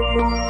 Música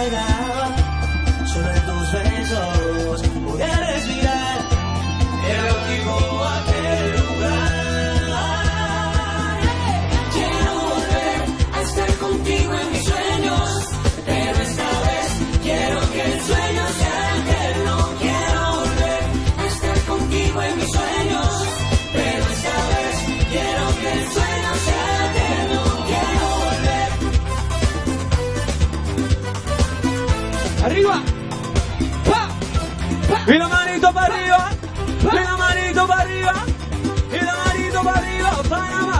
night out. Arriba. Pa. Pa. Y la manito para arriba. Y la manito para arriba. Y la manito para arriba. Panamá.